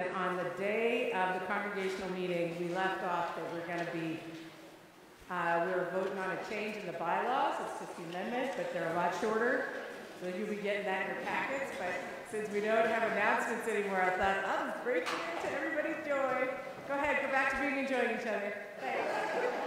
On the day of the congregational meeting, we left off that we're going to be, uh, we were voting on a change in the bylaws. It's just the amendment, but they're a lot shorter. So you'll be getting that in your packets. But since we don't have announcements anymore, I thought, I'll break it into everybody's joy. Go ahead, go back to being enjoying each other. Thanks.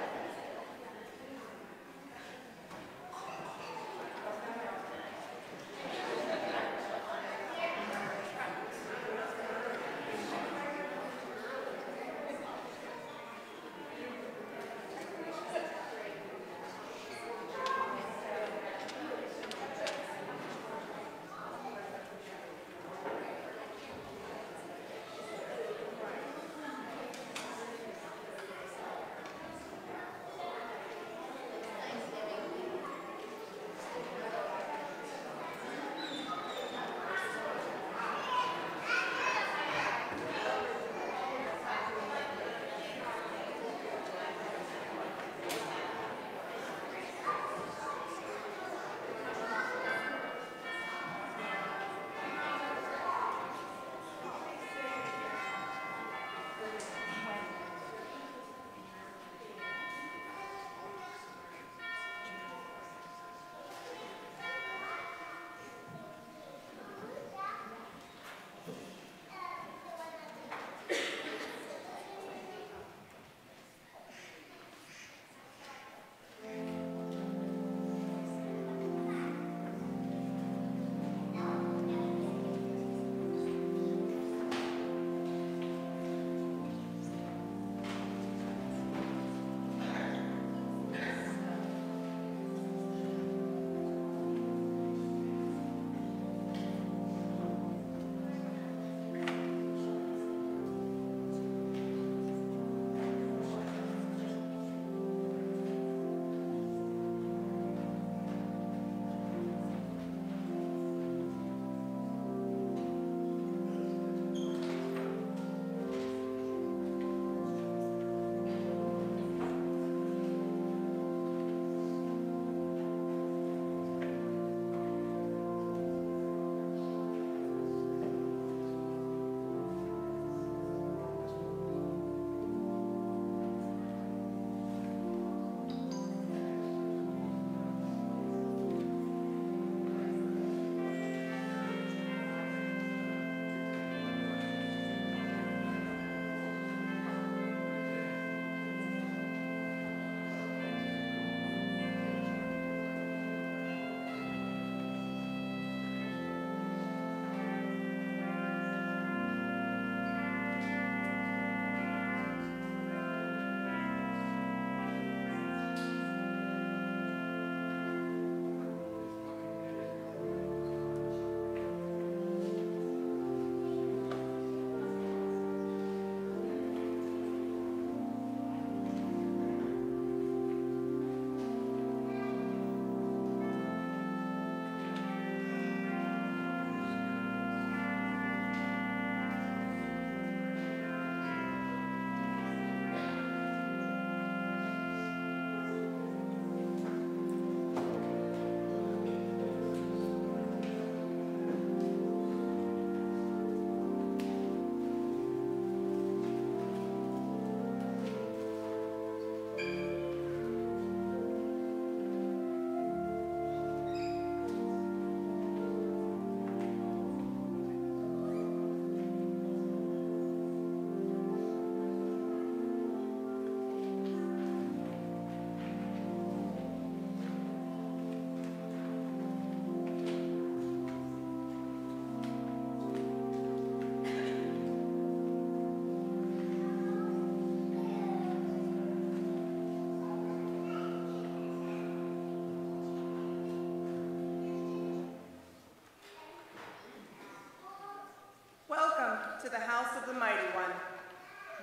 To the house of the mighty one.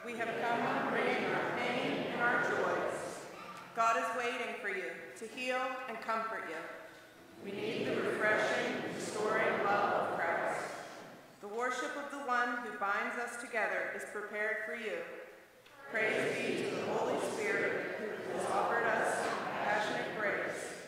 We have come bringing our pain and our joys. God is waiting for you to heal and comfort you. We need the refreshing, restoring love of Christ. The worship of the one who binds us together is prepared for you. Praise be to the Holy Spirit who has offered us passionate grace.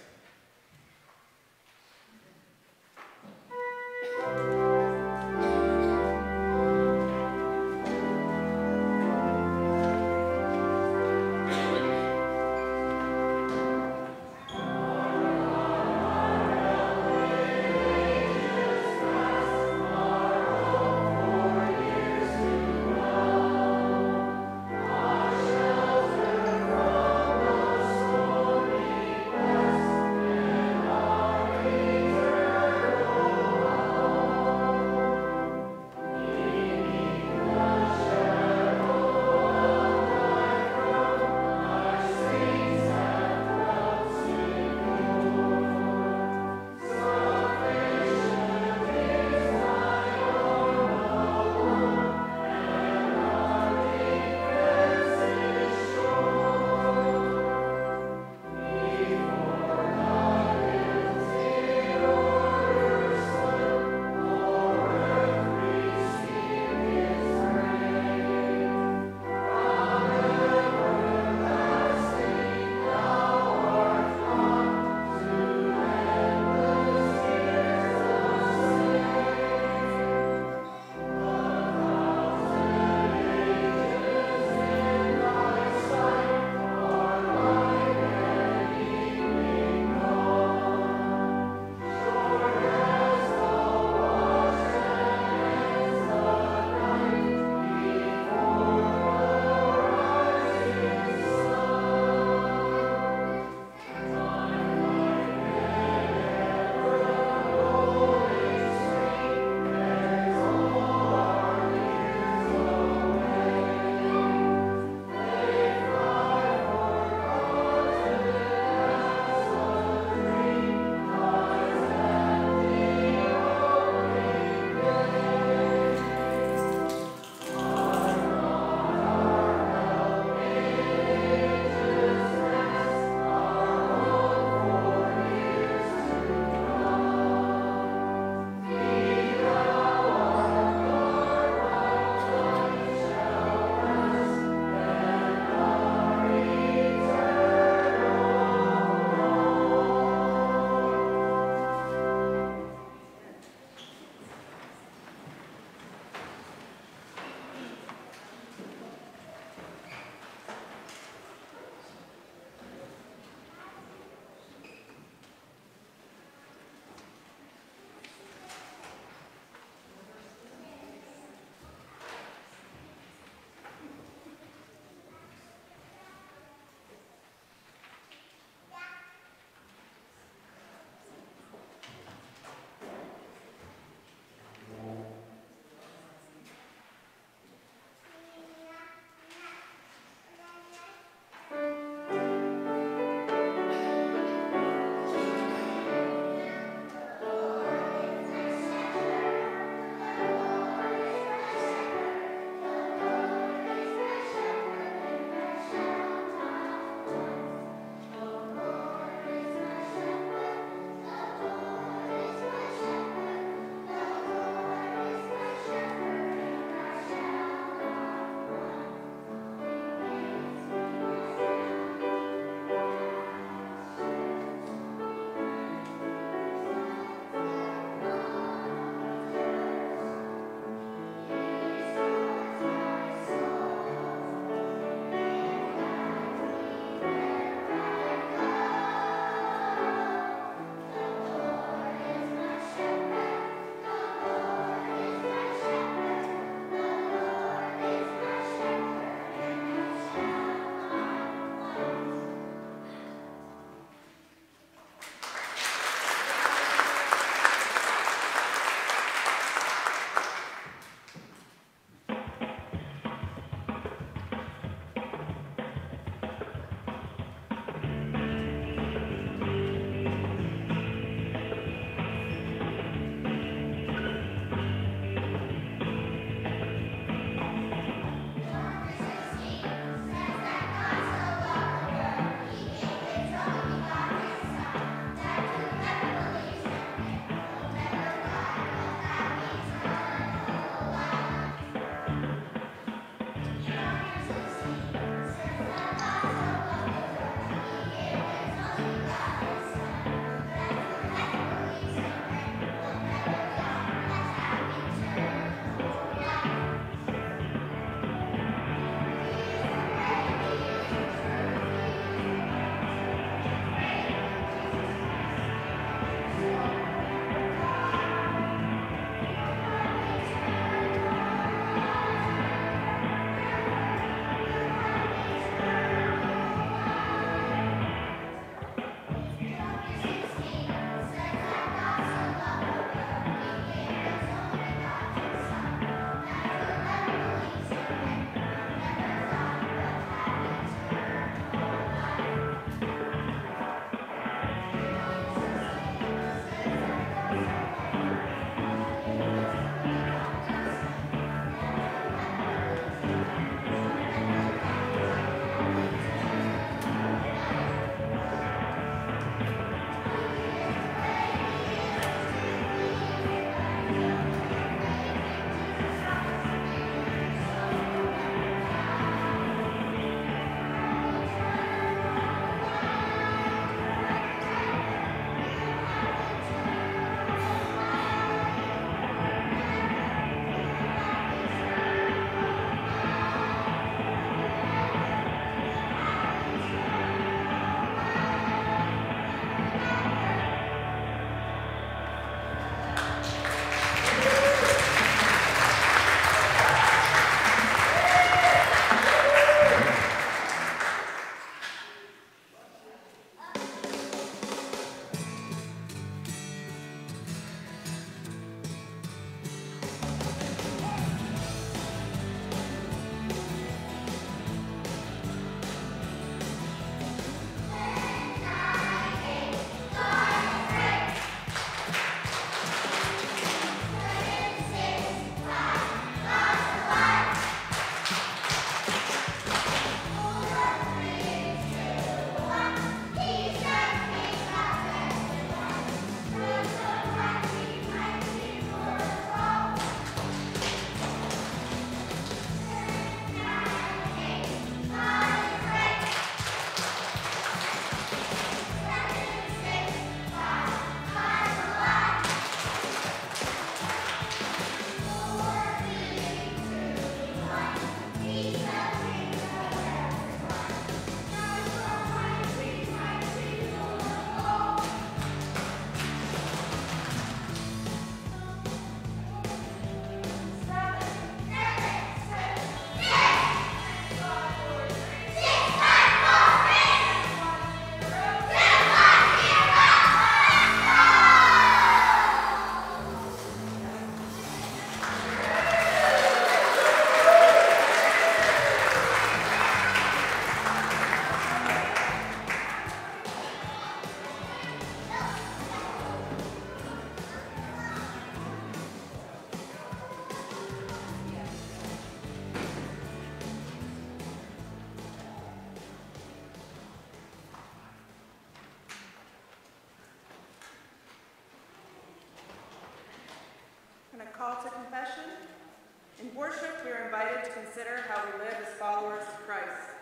In worship, we are invited to consider how we live as followers of Christ,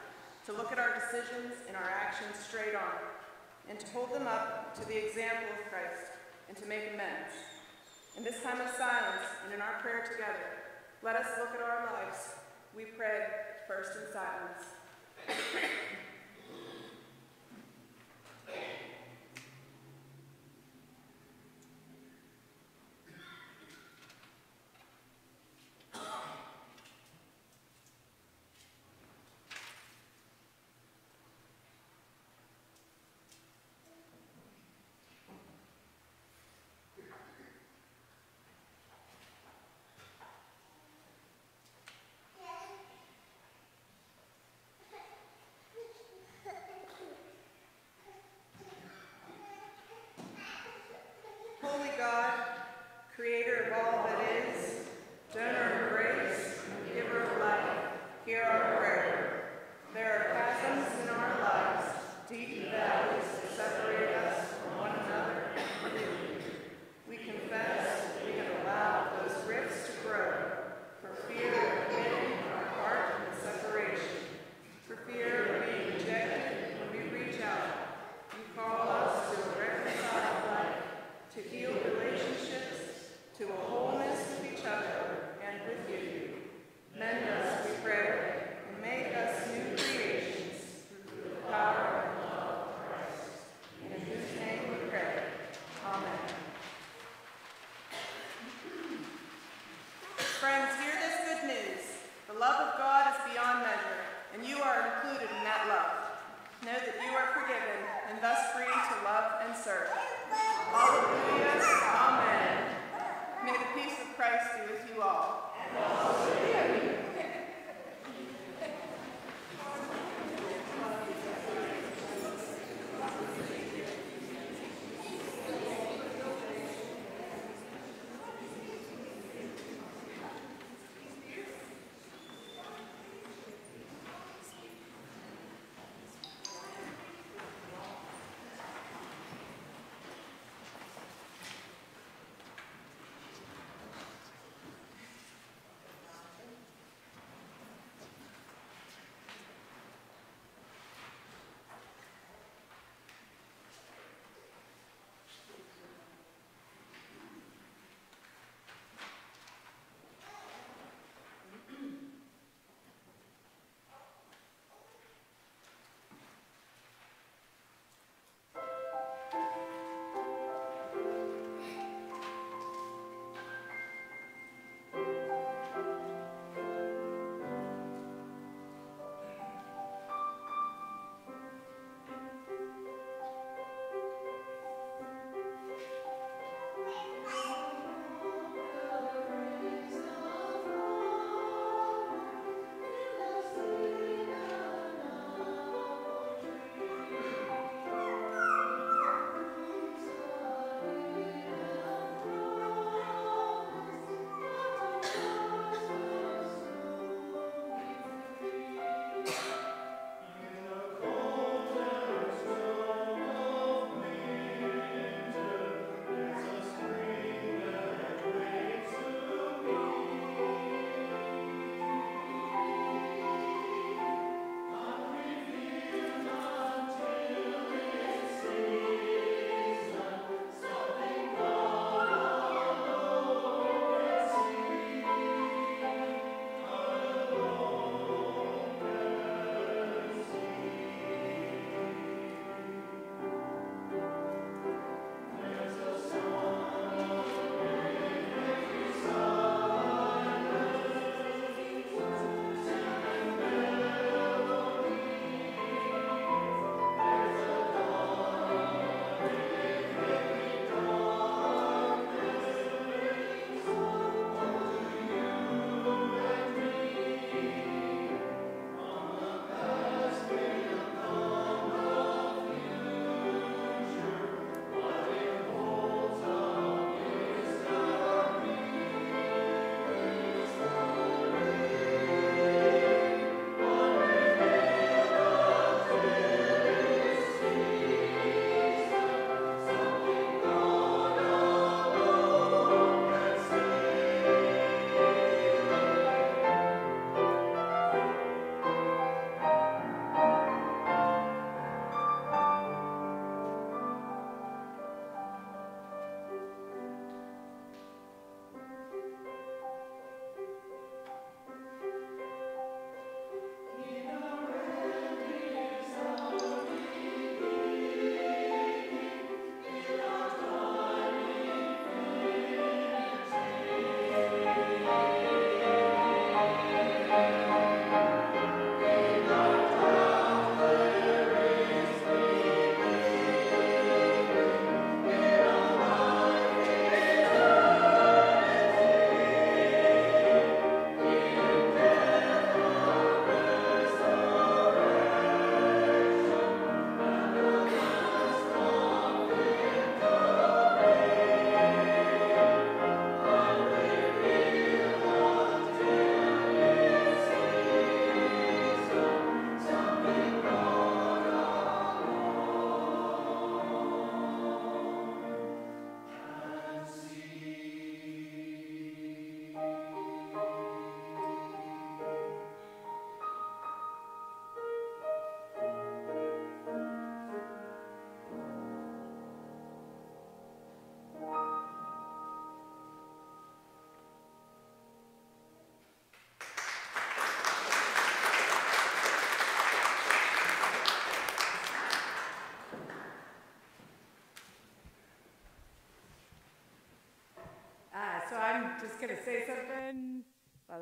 to look at our decisions and our actions straight on, and to hold them up to the example of Christ, and to make amends. In this time of silence and in our prayer together, let us look at our lives. We pray first in silence.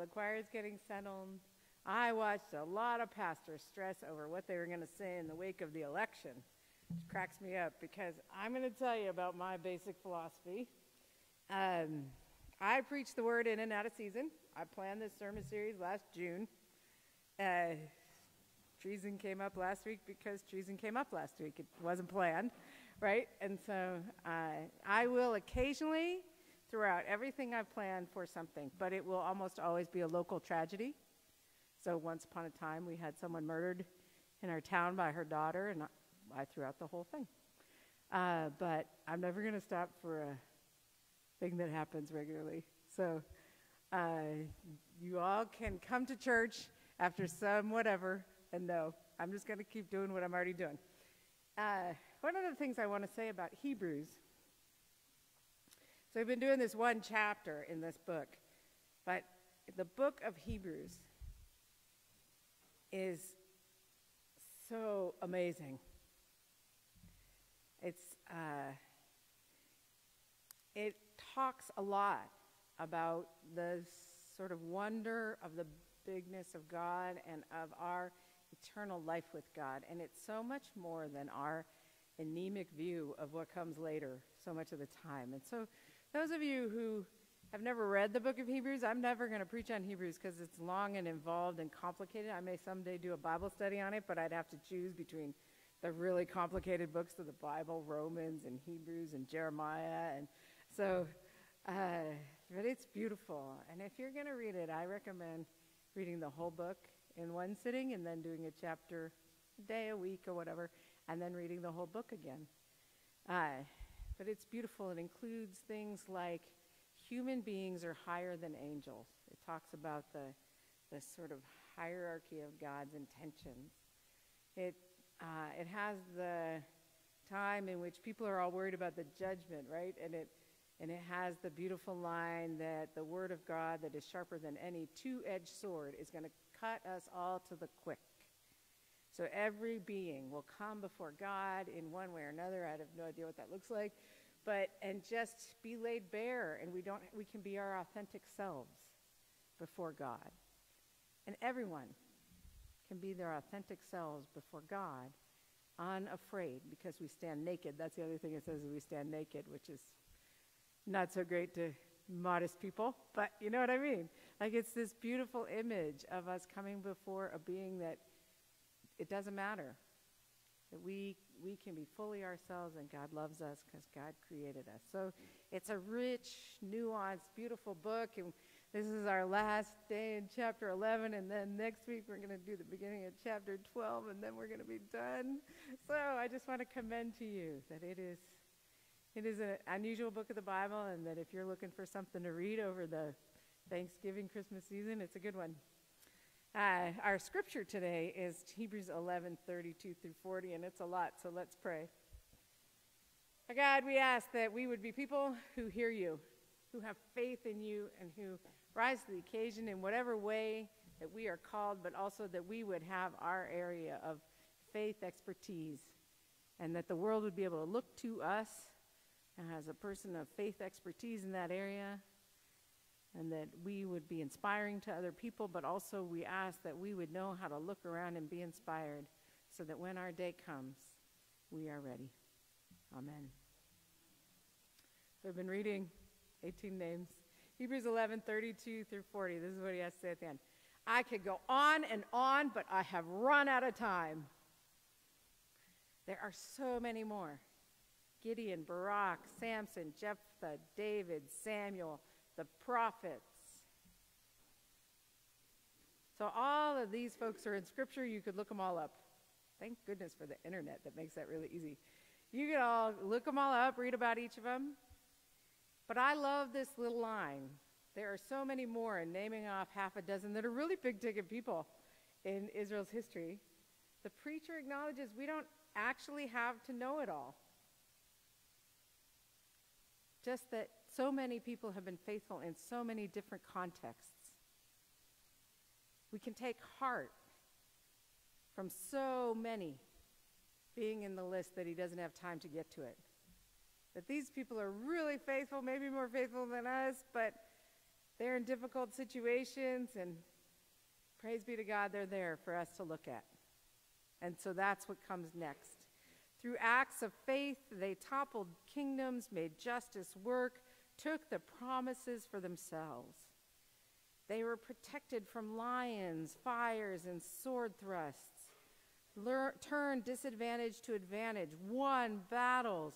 Choir is getting settled. I watched a lot of pastors stress over what they were going to say in the wake of the election, It cracks me up because I'm going to tell you about my basic philosophy. Um, I preach the word in and out of season. I planned this sermon series last June. Uh, treason came up last week because treason came up last week. It wasn't planned, right? And so uh, I will occasionally throughout everything I've planned for something, but it will almost always be a local tragedy. So once upon a time, we had someone murdered in our town by her daughter, and I, threw out the whole thing. Uh, but I'm never going to stop for a thing that happens regularly. So uh, you all can come to church after some whatever and know I'm just going to keep doing what I'm already doing. Uh, one of the things I want to say about Hebrews so we've been doing this one chapter in this book, but the book of Hebrews is so amazing. It's uh, it talks a lot about the sort of wonder of the bigness of God and of our eternal life with God, and it's so much more than our anemic view of what comes later so much of the time. And so those of you who have never read the book of Hebrews, I'm never going to preach on Hebrews because it's long and involved and complicated. I may someday do a Bible study on it, but I'd have to choose between the really complicated books of the Bible, Romans and Hebrews and Jeremiah. And so, uh, but it's beautiful. And if you're going to read it, I recommend reading the whole book in one sitting and then doing a chapter a day, a week, or whatever, and then reading the whole book again. Uh, but it's beautiful. It includes things like human beings are higher than angels. It talks about the, the sort of hierarchy of God's intentions. It, uh, it has the time in which people are all worried about the judgment, right? And it, and it has the beautiful line that the word of God that is sharper than any two edged sword is going to cut us all to the quick. So every being will come before God in one way or another. I have no idea what that looks like, but and just be laid bare, and we don't we can be our authentic selves before God, and everyone can be their authentic selves before God, unafraid because we stand naked. That's the other thing it says we stand naked, which is not so great to modest people, but you know what I mean. Like it's this beautiful image of us coming before a being that it doesn't matter. That we, we can be fully ourselves and God loves us because God created us. So it's a rich, nuanced, beautiful book. And this is our last day in chapter 11. And then next week we're going to do the beginning of chapter 12 and then we're going to be done. So I just want to commend to you that it is, it is an unusual book of the Bible and that if you're looking for something to read over the Thanksgiving, Christmas season, it's a good one. Uh, our scripture today is Hebrews 11 32 through 40, and it's a lot, so let's pray. Our God, we ask that we would be people who hear you, who have faith in you, and who rise to the occasion in whatever way that we are called, but also that we would have our area of faith expertise, and that the world would be able to look to us as a person of faith expertise in that area and that we would be inspiring to other people, but also we ask that we would know how to look around and be inspired so that when our day comes, we are ready. Amen. So I've been reading 18 names. Hebrews 11, 32 through 40. This is what he has to say at the end. I could go on and on, but I have run out of time. There are so many more Gideon, Barak, Samson, Jephthah, David, Samuel, the prophets. So all of these folks are in Scripture. You could look them all up. Thank goodness for the internet that makes that really easy. You could all look them all up, read about each of them. But I love this little line. There are so many more, and naming off half a dozen that are really big ticket people in Israel's history. The preacher acknowledges we don't actually have to know it all. Just that so many people have been faithful in so many different contexts. We can take heart from so many being in the list that he doesn't have time to get to it. That these people are really faithful, maybe more faithful than us, but They're in difficult situations, and praise be to God, they're there for us to look at. And so that's what comes next. Through acts of faith, they toppled kingdoms, made justice work, took the promises for themselves. They were protected from lions, fires, and sword thrusts, Lear- turned disadvantage to advantage, won battles,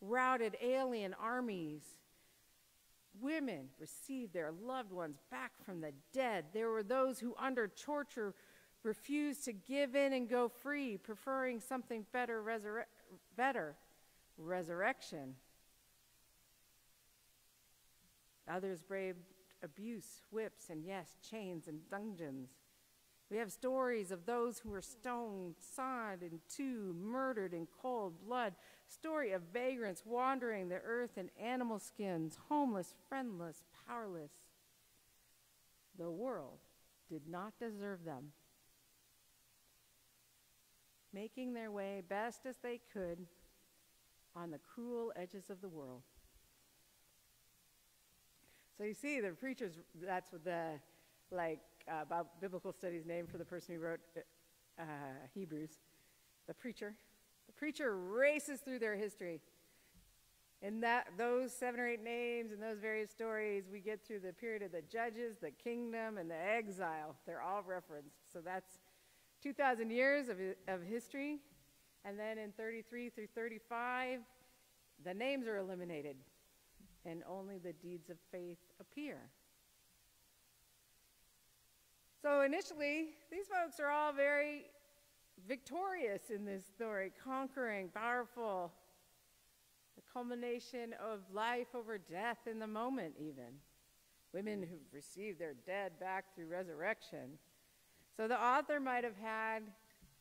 routed alien armies. Women received their loved ones back from the dead. There were those who, under torture, refused to give in and go free, preferring something better, resurre- better resurrection. Others braved abuse, whips, and yes, chains and dungeons. We have stories of those who were stoned, sawed in two, murdered in cold blood. Story of vagrants wandering the earth in animal skins, homeless, friendless, powerless. The world did not deserve them. Making their way best as they could on the cruel edges of the world. So you see, the preachers, that's what the, like, uh, biblical studies name for the person who wrote uh, Hebrews, the preacher. The preacher races through their history. In that, those seven or eight names and those various stories, we get through the period of the judges, the kingdom, and the exile. They're all referenced. So that's 2,000 years of, of history. And then in 33 through 35, the names are eliminated, and only the deeds of faith appear. So initially, these folks are all very victorious in this story, conquering, powerful, the culmination of life over death in the moment, even. Women who've received their dead back through resurrection. So the author might have had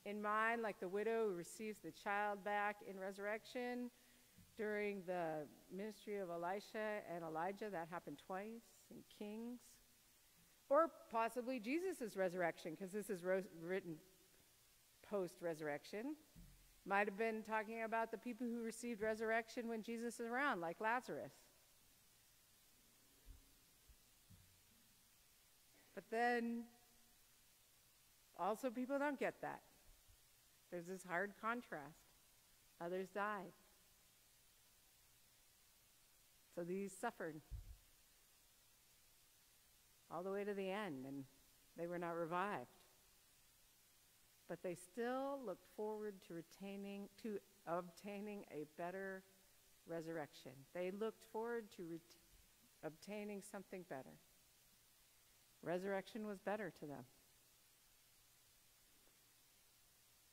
in mind, like the widow who receives the child back in resurrection during the ministry of Elisha and Elijah. That happened twice in Kings. Or possibly Jesus' resurrection, because this is ro- written post resurrection. Might have been talking about the people who received resurrection when Jesus is around, like Lazarus. But then also, people don't get that. There's this hard contrast. Others died. So these suffered all the way to the end, and they were not revived. But they still looked forward to retaining, to obtaining a better resurrection. They looked forward to ret- obtaining something better. Resurrection was better to them.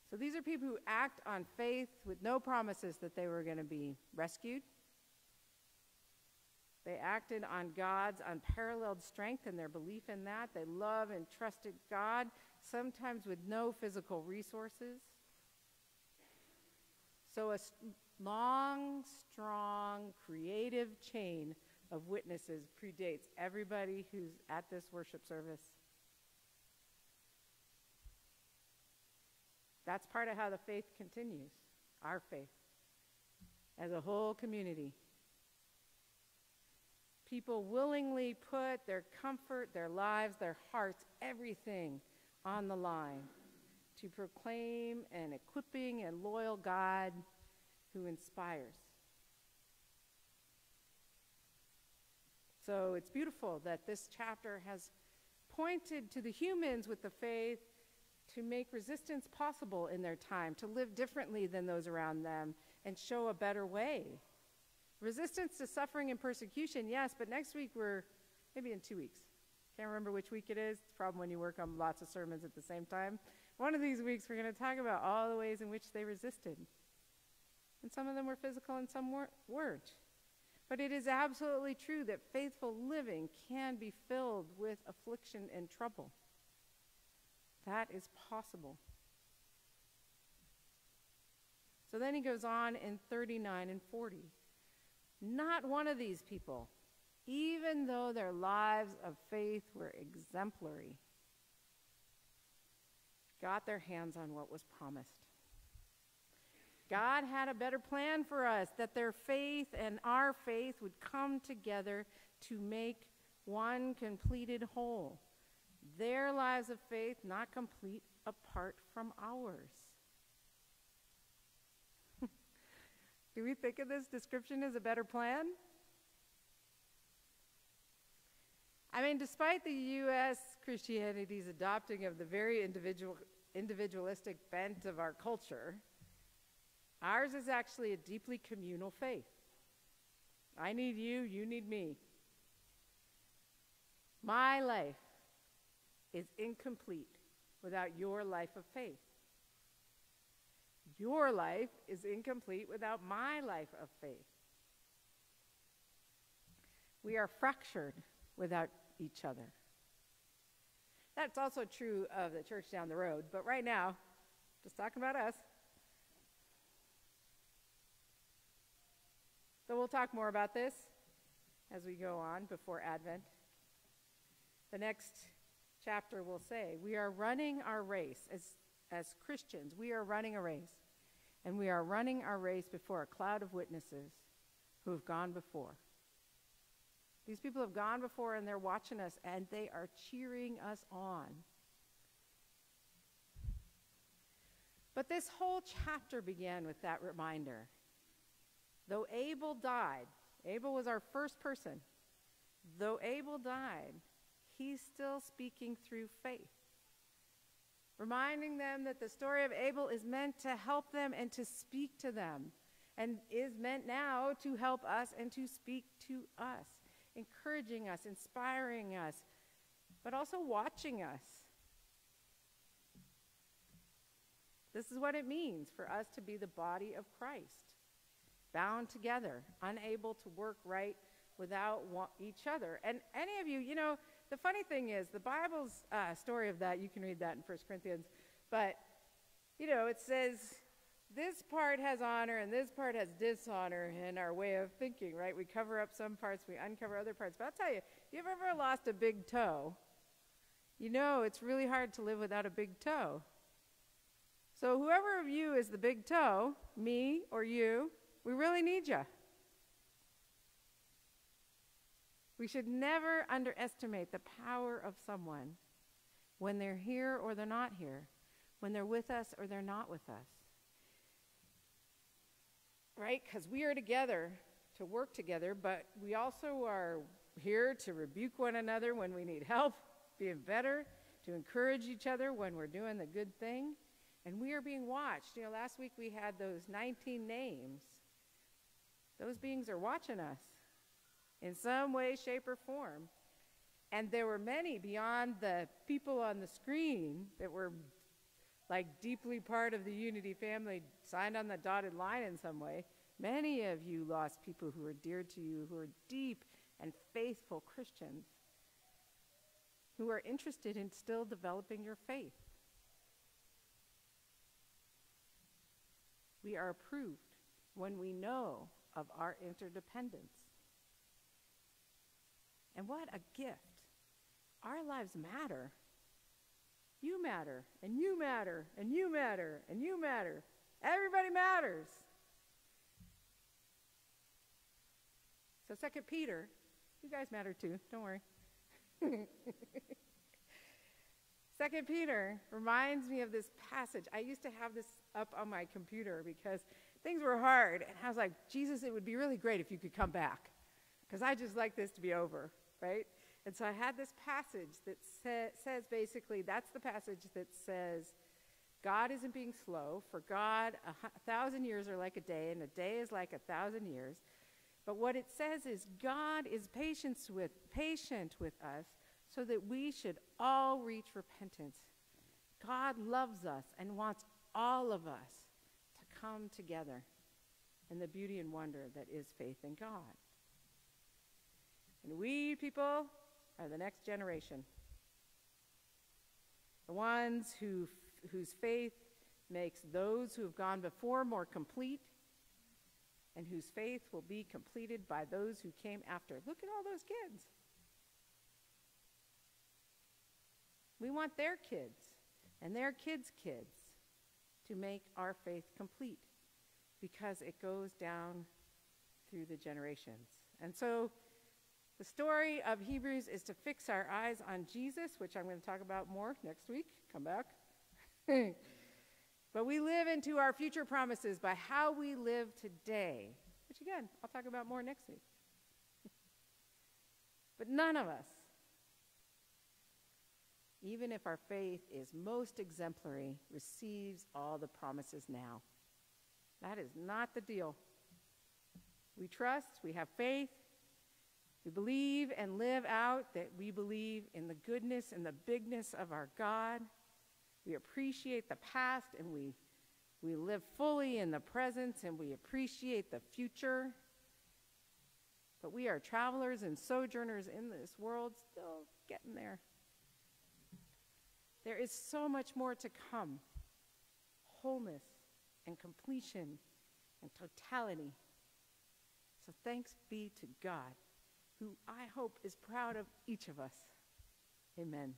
So these are people who act on faith with no promises that they were going to be rescued. They acted on God's unparalleled strength and their belief in that. They loved and trusted God, sometimes with no physical resources. So, a long, strong, creative chain of witnesses predates everybody who's at this worship service. That's part of how the faith continues, our faith, as a whole community. People willingly put their comfort, their lives, their hearts, everything on the line to proclaim an equipping and loyal God who inspires. So it's beautiful that this chapter has pointed to the humans with the faith to make resistance possible in their time, to live differently than those around them, and show a better way. Resistance to suffering and persecution, yes, but next week we're, maybe in two weeks. Can't remember which week it is. It's a problem when you work on lots of sermons at the same time. One of these weeks we're going to talk about all the ways in which they resisted. And some of them were physical and some weren't. But it is absolutely true that faithful living can be filled with affliction and trouble. That is possible. So then he goes on in 39 and 40. Not one of these people, even though their lives of faith were exemplary, got their hands on what was promised. God had a better plan for us, that their faith and our faith would come together to make one completed whole. Their lives of faith not complete apart from ours. Do we think of this description as a better plan? I mean, despite the U.S. Christianity's adopting of the very individual, individualistic bent of our culture, ours is actually a deeply communal faith. I need you, you need me. My life is incomplete without your life of faith. Your life is incomplete without my life of faith. We are fractured without each other. That's also true of the church down the road, but right now, just talking about us. So we'll talk more about this as we go on before Advent. The next chapter will say, We are running our race as, as Christians. We are running a race. And we are running our race before a cloud of witnesses who have gone before. These people have gone before and they're watching us and they are cheering us on. But this whole chapter began with that reminder. Though Abel died, Abel was our first person. Though Abel died, he's still speaking through faith. Reminding them that the story of Abel is meant to help them and to speak to them, and is meant now to help us and to speak to us encouraging us, inspiring us, but also watching us. This is what it means for us to be the body of Christ, bound together, unable to work right without each other. And any of you, you know, the funny thing is, the Bible's uh, story of that, you can read that in 1 Corinthians, but, you know, it says this part has honor and this part has dishonor in our way of thinking, right? We cover up some parts, we uncover other parts. But I'll tell you, if you've ever lost a big toe, you know it's really hard to live without a big toe. So, whoever of you is the big toe, me or you, we really need you. We should never underestimate the power of someone when they're here or they're not here, when they're with us or they're not with us right? Because we are together to work together, but we also are here to rebuke one another when we need help, being better, to encourage each other when we're doing the good thing. And we are being watched. You know, last week we had those 19 names. Those beings are watching us in some way, shape, or form. And there were many beyond the people on the screen that were like deeply part of the Unity family, signed on the dotted line in some way. Many of you lost people who are dear to you, who are deep and faithful Christians, who are interested in still developing your faith. We are approved when we know of our interdependence. And what a gift! Our lives matter. You matter, and you matter, and you matter, and you matter. Everybody matters. So, Second Peter, you guys matter too, don't worry. Second Peter reminds me of this passage. I used to have this up on my computer because things were hard, and I was like, Jesus, it would be really great if you could come back, because I just like this to be over, right? And so I had this passage that sa- says basically that's the passage that says, God isn't being slow. For God, a, h- a thousand years are like a day, and a day is like a thousand years. But what it says is God is patience with, patient with us so that we should all reach repentance. God loves us and wants all of us to come together in the beauty and wonder that is faith in God. And we people are the next generation. The ones who, whose faith makes those who have gone before more complete and whose faith will be completed by those who came after. Look at all those kids. We want their kids and their kids' kids to make our faith complete because it goes down through the generations. And so The story of Hebrews is to fix our eyes on Jesus, which I'm going to talk about more next week. Come back. but we live into our future promises by how we live today, which again, I'll talk about more next week. but none of us, even if our faith is most exemplary, receives all the promises now. That is not the deal. We trust, we have faith, we believe and live out that we believe in the goodness and the bigness of our God. We appreciate the past and we, we live fully in the present and we appreciate the future. But we are travelers and sojourners in this world, still getting there. There is so much more to come wholeness and completion and totality. So thanks be to God who I hope is proud of each of us. Amen.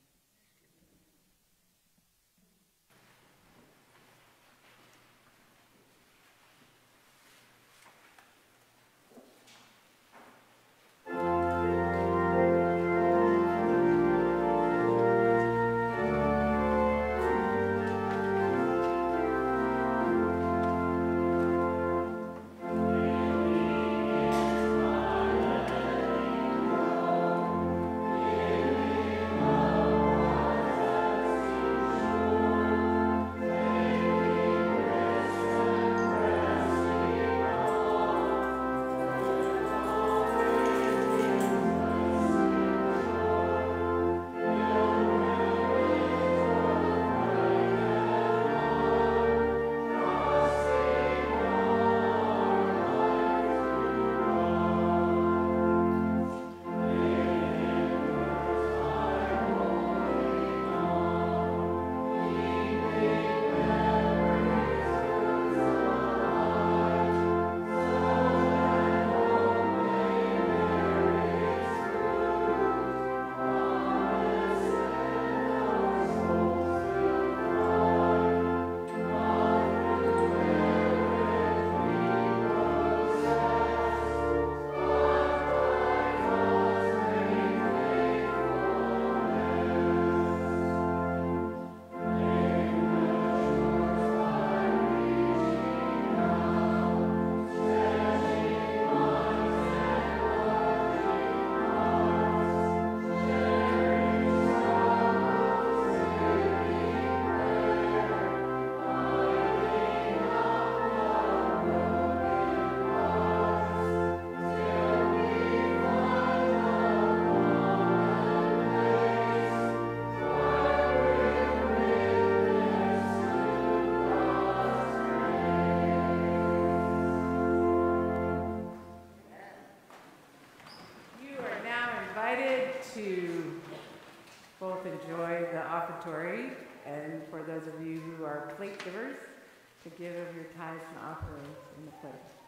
To both enjoy the offertory and for those of you who are plate givers, to give of your tithes and offerings in the plate.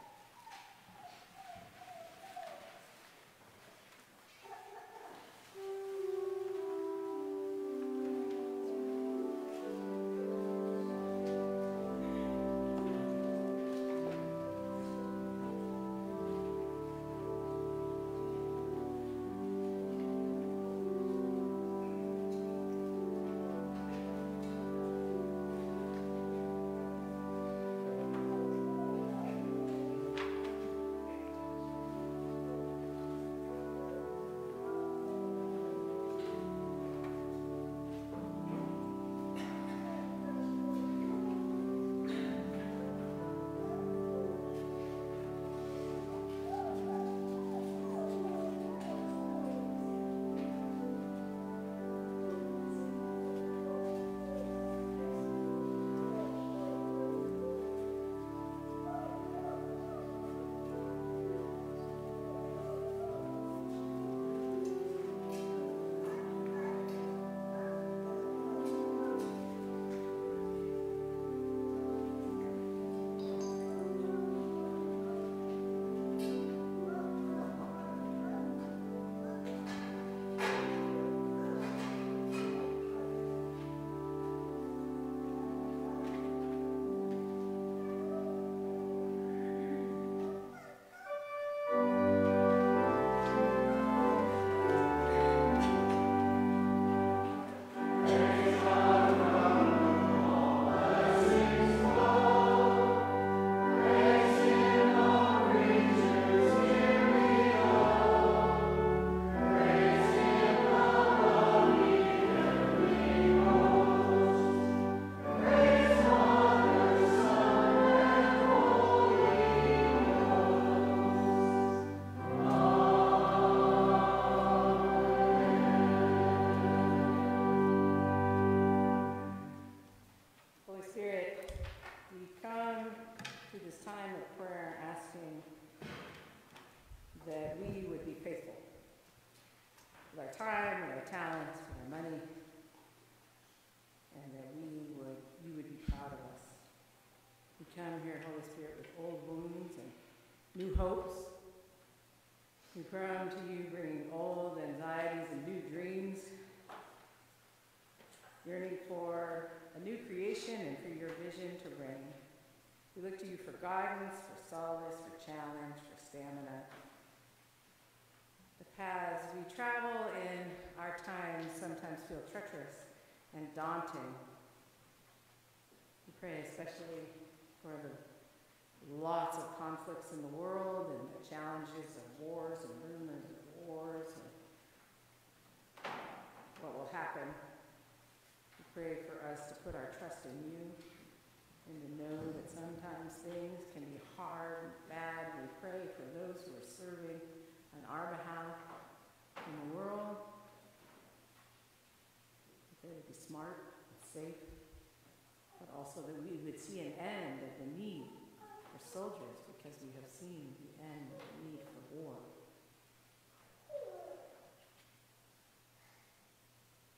Put our trust in you and to know that sometimes things can be hard bad. We pray for those who are serving on our behalf in the world. Pray to be smart and safe, but also that we would see an end of the need for soldiers because we have seen the end of the need for war.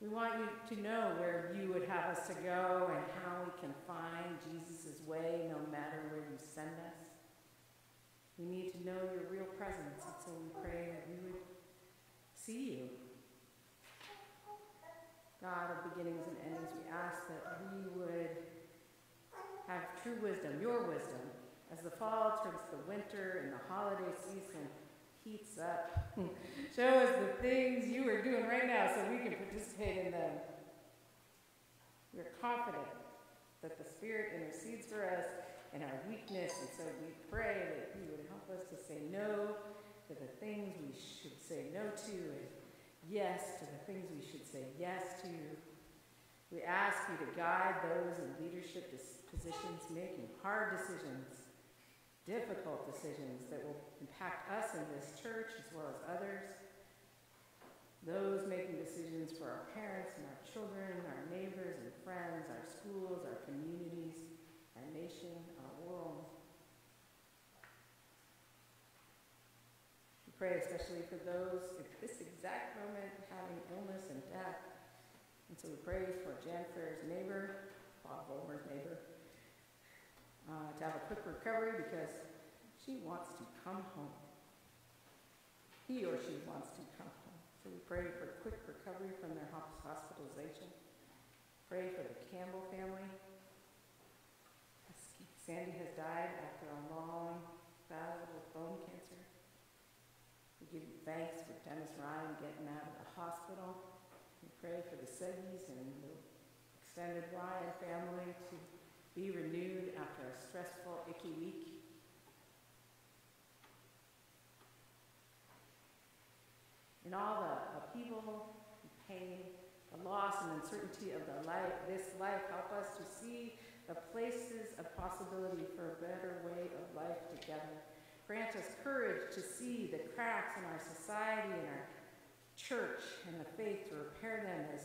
We want you to know where you would have us to go and how we can find Jesus' way no matter where you send us. We need to know your real presence, and so we pray that we would see you. God of beginnings and endings, we ask that we would have true wisdom, your wisdom, as the fall turns to the winter and the holiday season heats up. Show us the things you are doing right now so we can participate in them. We're confident that the Spirit intercedes for us in our weakness, and so we pray that you would help us to say no to the things we should say no to, and yes to the things we should say yes to. We ask you to guide those in leadership positions making hard decisions difficult decisions that will impact us in this church as well as others. Those making decisions for our parents and our children, our neighbors and friends, our schools, our communities, our nation, our world. We pray especially for those at this exact moment having illness and death. And so we pray for Jan Fair's neighbor, Bob Vollmer's neighbor, uh, to have a quick recovery because she wants to come home. He or she wants to come home. So we pray for quick recovery from their hospitalization. Pray for the Campbell family. Sandy has died after a long battle with bone cancer. We give you thanks for Dennis Ryan getting out of the hospital. We pray for the Seggies and the extended Ryan family to be renewed after a stressful, icky week. In all the upheaval, the pain, the loss and uncertainty of the life, this life, help us to see the places of possibility for a better way of life together. Grant us courage to see the cracks in our society and our church and the faith to repair them as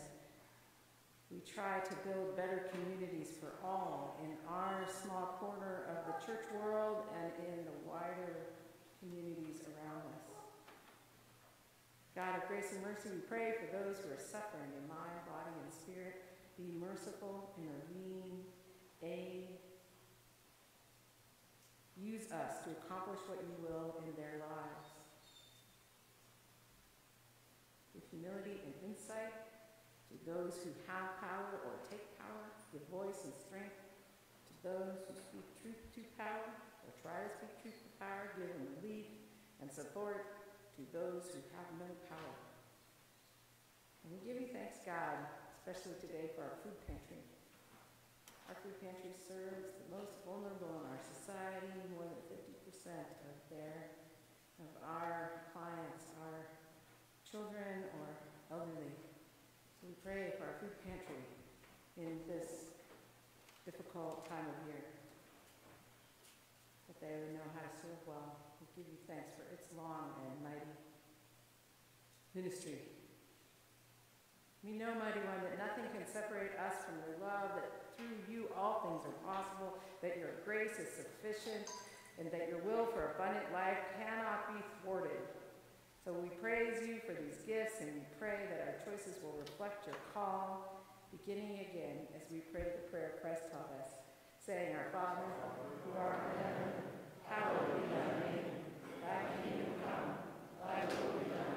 we try to build better communities for all in our small corner of the church world and in the wider communities around us. God of grace and mercy, we pray for those who are suffering in mind, body, and spirit. Be merciful, intervene, aid. Use us to accomplish what you will in their lives. With humility and insight, those who have power or take power, give voice and strength. To those who speak truth to power or try to speak truth to power, give them relief and support. To those who have no power. And we give you thanks, God, especially today for our food pantry. Our food pantry serves the most vulnerable in our society. More than 50% of their, of our clients are children or elderly. We pray for our food pantry in this difficult time of year, that they would know how to serve well. We give you thanks for its long and mighty ministry. We know, mighty one, that nothing can separate us from your love, that through you all things are possible, that your grace is sufficient, and that your will for abundant life cannot be thwarted. So we praise you for these gifts, and we pray that our choices will reflect your call, beginning again as we pray the prayer Christ taught us, saying, Our Father, who art in heaven, hallowed be thy name. Thy kingdom come, thy will be done,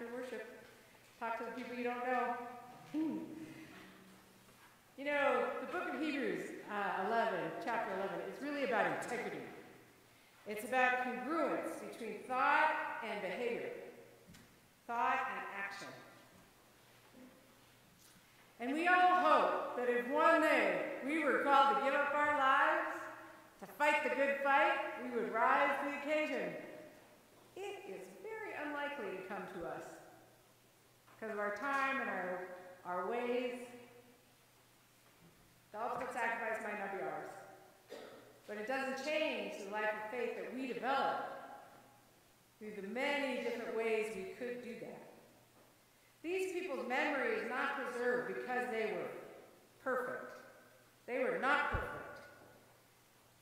after worship, talk to the people you don't know. You know, the book of Hebrews uh, 11, chapter 11, is really about integrity. It's about congruence between thought and behavior, thought and action. And we all hope that if one day we were called to give up our lives, to fight the good fight, we would rise to the occasion. It is unlikely to come to us because of our time and our, our ways. The ultimate sacrifice might not be ours. But it doesn't change the life of faith that we develop through the many different ways we could do that. These people's memory is not preserved because they were perfect. They were not perfect.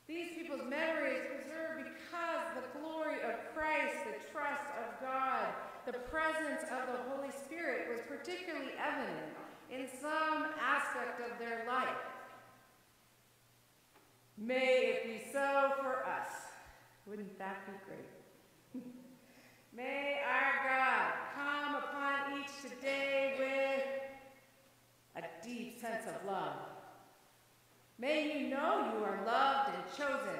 These people's memory is preserved because the glory of Christ, the trust of God, the presence of the Holy Spirit was particularly evident in some aspect of their life. May it be so for us. Wouldn't that be great? May our God come upon each today with a deep sense of love. May you know you are loved and chosen,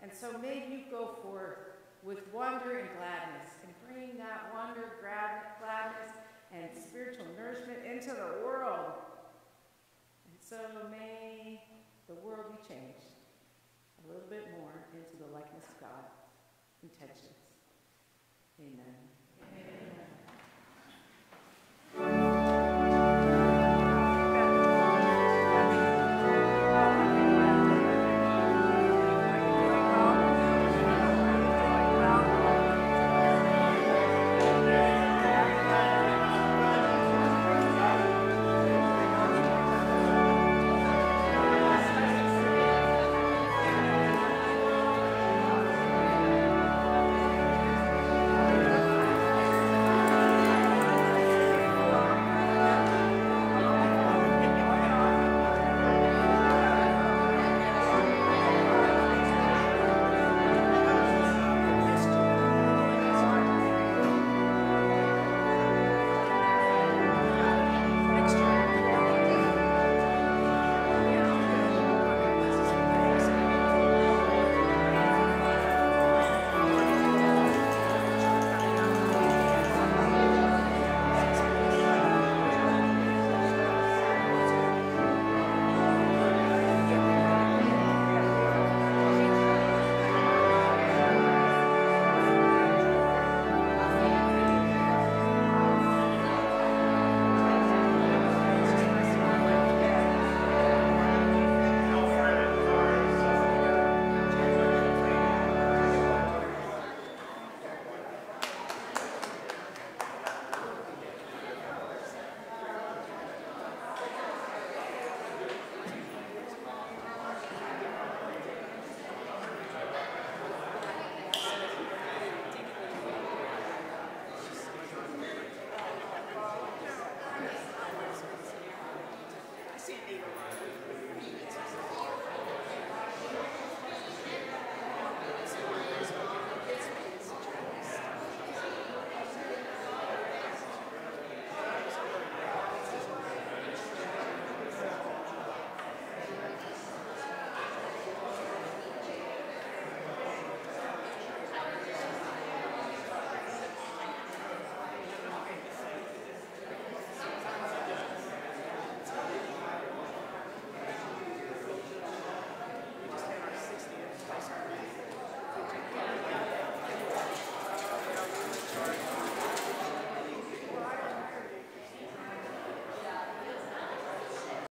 and so may you go forth with wonder and gladness and bring that wonder, glad- gladness, and spiritual nourishment into the world. And so may the world be changed a little bit more into the likeness of God. Intentions. Amen.